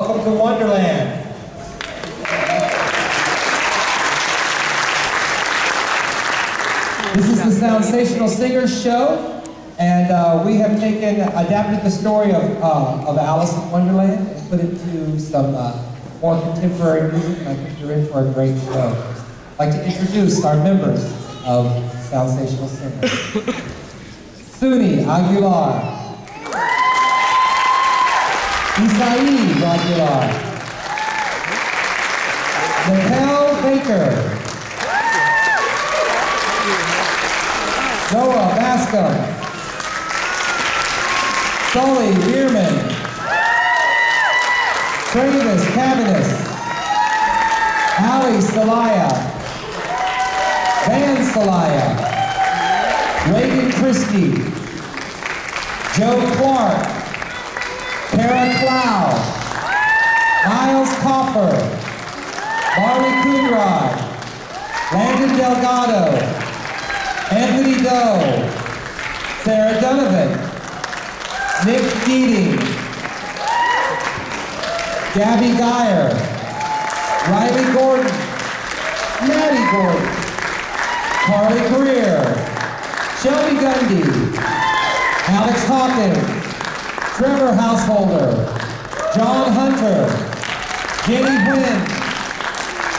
Welcome to Wonderland. This is the Soundsational Singers Show, and uh, we have taken, adapted the story of, uh, of Alice in Wonderland and put it to some uh, more contemporary music, and I think you're in for a great show. I'd like to introduce our members of Soundsational Singers. Suni Aguilar. Isai Aguilar. Nicole Baker. Noah Bascom. Sully Bierman. Travis Cavanis. Ali Salaya. Van Salaya. Reagan Christie. Joe Clark. Kara Clow. Miles Coffer. Marley Coonrod. Landon Delgado. Anthony Doe, Sarah Donovan, Nick Keating, Gabby Geyer, Riley Gordon, Maddie Gordon, Carly Greer, Shelby Gundy, Alex Hawkins, Trevor Householder, John Hunter, Jenny Wynn,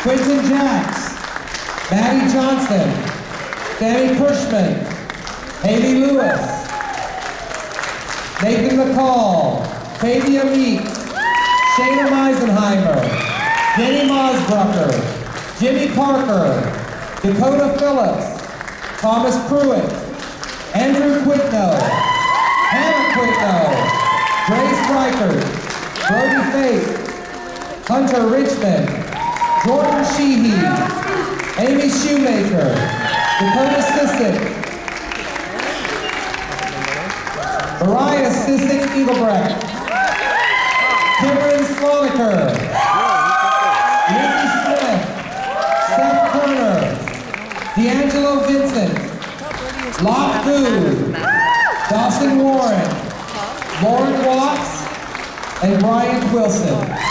Quentin Jacks, Maddie Johnson, Danny Cushman, Haley Lewis, Nathan McCall, Tavia Meeks, Shayna Meisenheimer, Denny Mosbrucker, Jimmy Parker, Dakota Phillips, Thomas Pruitt, Andrew Quitno, Hannah Quitno, Grace Reichert, Brody Faith, Hunter Richmond, Jordan Sheehy, Amy Shoemaker, Dakota Sissick. Mariah Sissick Eaglebrecht. Kimberly Sloniker. Lizzie Smith. Seth Kerner. D'Angelo Vincent. Locke Boo. Dawson Warren. Lauren Watts. And Brian Wilson.